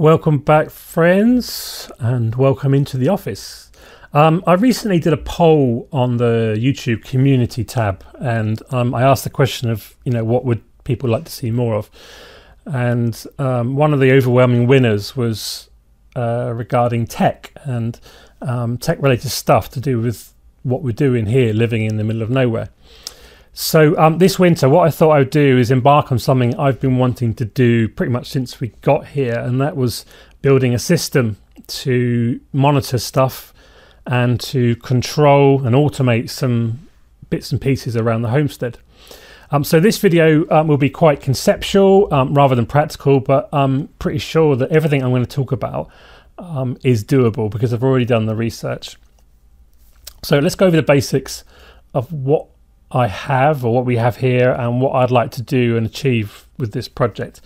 Welcome back, friends, and welcome into the office. Um, I recently did a poll on the YouTube community tab, and um, I asked the question of, you know, what would people like to see more of? And um, one of the overwhelming winners was uh, regarding tech and um, tech-related stuff to do with what we're doing here, living in the middle of nowhere. So um, this winter, what I thought I would do is embark on something I've been wanting to do pretty much since we got here, and that was building a system to monitor stuff and to control and automate some bits and pieces around the homestead. Um, so this video um, will be quite conceptual um, rather than practical, but I'm pretty sure that everything I'm going to talk about um, is doable because I've already done the research. So let's go over the basics of what I have or what we have here and what I'd like to do and achieve with this project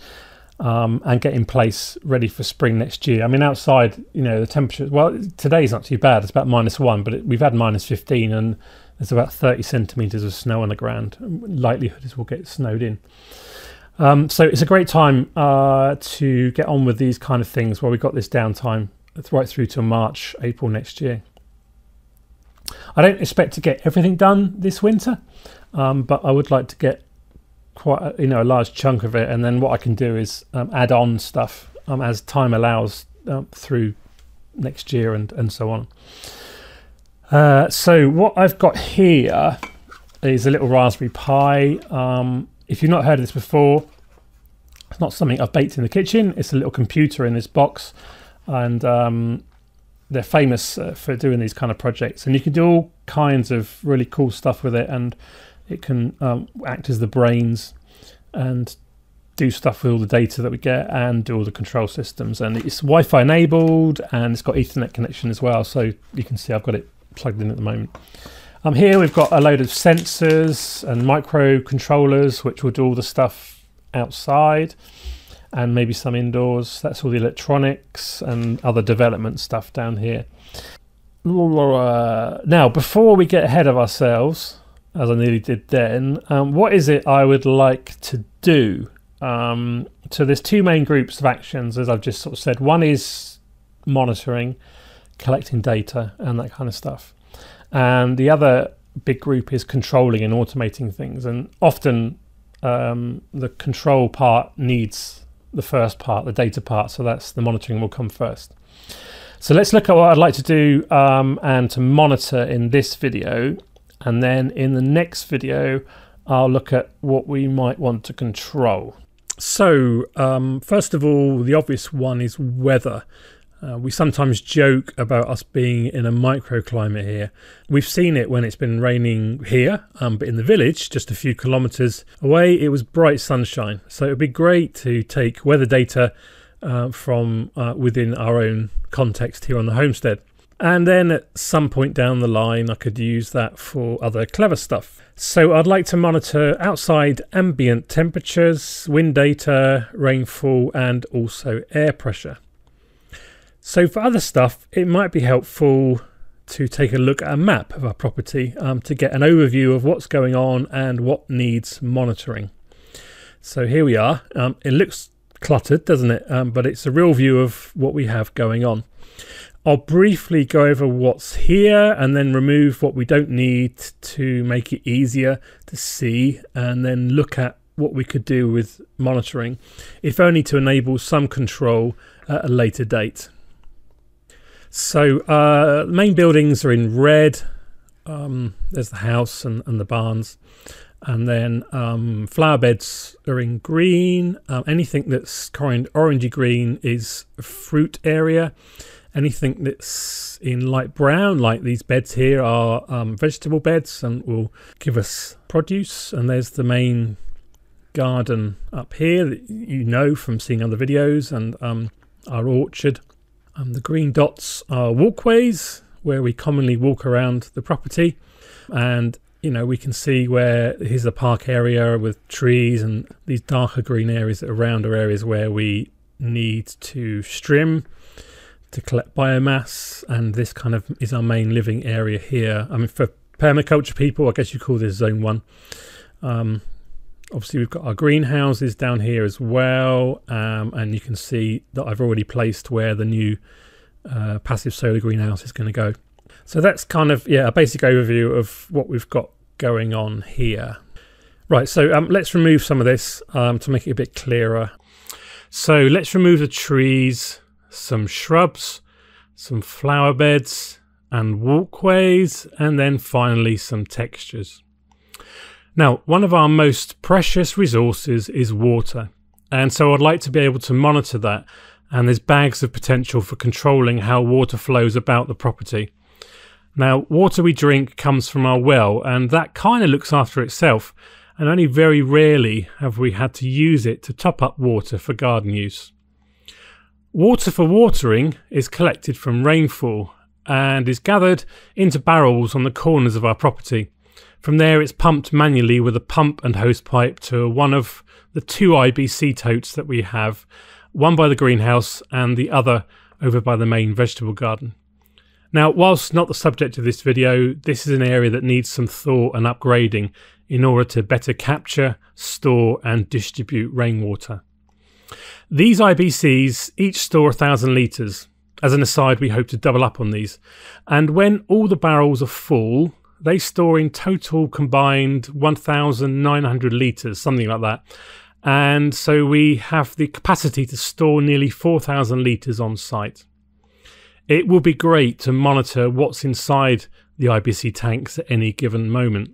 um, and get in place ready for spring next year. I mean, outside, you know, the temperature, well, today's not too bad. It's about minus one, but it, we've had minus 15 and there's about 30 centimetres of snow on the ground. Likelihood is we'll get snowed in. Um, so it's a great time uh, to get on with these kind of things where we've got this downtime right through to March, April next year. I don't expect to get everything done this winter, um, but I would like to get quite a, you know a large chunk of it, and then what I can do is um, add on stuff um, as time allows um, through next year and and so on. Uh, so what I've got here is a little Raspberry Pi. Um, if you've not heard of this before, it's not something I've baked in the kitchen. It's a little computer in this box, and um, they're famous uh, for doing these kind of projects, and you can do all kinds of really cool stuff with it, and it can um, act as the brains and do stuff with all the data that we get and do all the control systems. And it's Wi-Fi enabled, and it's got Ethernet connection as well. So you can see I've got it plugged in at the moment. Um, here we've got a load of sensors and microcontrollers, which will do all the stuff outside and maybe some indoors. That's all the electronics and other development stuff down here. Now, before we get ahead of ourselves, as I nearly did then, um, what is it I would like to do? Um, so there's two main groups of actions, as I've just sort of said. One is monitoring, collecting data, and that kind of stuff. And the other big group is controlling and automating things. And often um, the control part needs the first part, the data part. So that's the monitoring will come first. So let's look at what I'd like to do um, and to monitor in this video. And then in the next video, I'll look at what we might want to control. So um, first of all, the obvious one is weather. Uh, we sometimes joke about us being in a microclimate here. We've seen it when it's been raining here, um, but in the village, just a few kilometres away, it was bright sunshine. So it would be great to take weather data uh, from uh, within our own context here on the homestead. And then at some point down the line, I could use that for other clever stuff. So I'd like to monitor outside ambient temperatures, wind data, rainfall, and also air pressure. So for other stuff, it might be helpful to take a look at a map of our property um, to get an overview of what's going on and what needs monitoring. So here we are. Um, it looks cluttered, doesn't it? Um, but it's a real view of what we have going on. I'll briefly go over what's here and then remove what we don't need to make it easier to see and then look at what we could do with monitoring, if only to enable some control at a later date. So uh, the main buildings are in red. Um, there's the house and, and, the barns. And then um, flower beds are in green. Um, anything that's kind orangey green is a fruit area. Anything that's in light brown, like these beds here, are um, vegetable beds and will give us produce. And there's the main garden up here that you know from seeing other videos and um, our orchard. Um, the green dots are walkways where we commonly walk around the property. And, you know, we can see where here's a park area with trees and these darker green areas around are areas where we need to strim to collect biomass. And this kind of is our main living area here. I mean, for permaculture people, I guess you call this zone one. Um, obviously we've got our greenhouses down here as well um, and you can see that I've already placed where the new uh, passive solar greenhouse is going to go. So that's kind of yeah a basic overview of what we've got going on here. Right, so um, let's remove some of this um, to make it a bit clearer. So let's remove the trees, some shrubs, some flower beds and walkways, and then finally some textures. Now, one of our most precious resources is water, and so I'd like to be able to monitor that, and there's bags of potential for controlling how water flows about the property. Now, water we drink comes from our well, and that kind of looks after itself, and only very rarely have we had to use it to top up water for garden use. Water for watering is collected from rainfall and is gathered into barrels on the corners of our property. From there, it's pumped manually with a pump and hose pipe to one of the two IBC totes that we have, one by the greenhouse and the other over by the main vegetable garden. Now, whilst not the subject of this video, this is an area that needs some thought and upgrading in order to better capture, store and distribute rainwater. These IBCs each store 1,000 litres. As an aside, we hope to double up on these. And when all the barrels are full, they store in total combined 1,900 litres, something like that. And so we have the capacity to store nearly 4,000 litres on site. It will be great to monitor what's inside the IBC tanks at any given moment.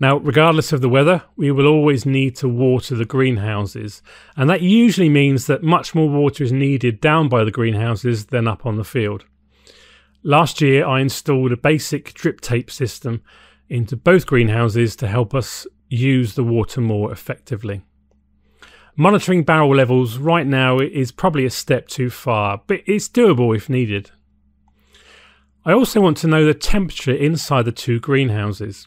Now, regardless of the weather, we will always need to water the greenhouses, and that usually means that much more water is needed down by the greenhouses than up on the field. Last year, I installed a basic drip tape system into both greenhouses to help us use the water more effectively. Monitoring barrel levels right now is probably a step too far, but it's doable if needed. I also want to know the temperature inside the two greenhouses.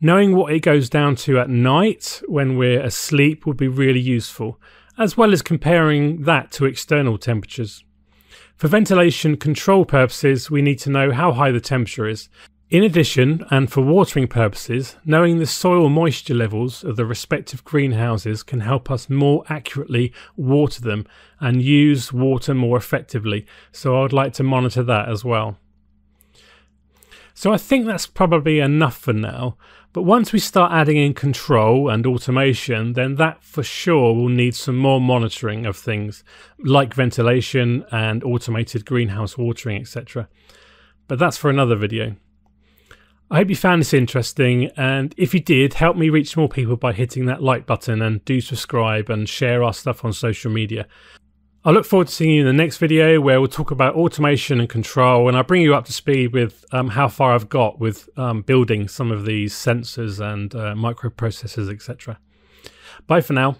Knowing what it goes down to at night when we're asleep would be really useful, as well as comparing that to external temperatures. For ventilation control purposes, we need to know how high the temperature is. In addition, and for watering purposes, knowing the soil moisture levels of the respective greenhouses can help us more accurately water them and use water more effectively, so I'd like to monitor that as well. So I think that's probably enough for now. But once we start adding in control and automation, then that for sure will need some more monitoring of things like ventilation and automated greenhouse watering, etc. But that's for another video. I hope you found this interesting, and if you did, help me reach more people by hitting that like button and do subscribe and share our stuff on social media. I look forward to seeing you in the next video where we'll talk about automation and control and I'll bring you up to speed with um, how far I've got with um, building some of these sensors and uh, microprocessors, etc. Bye for now.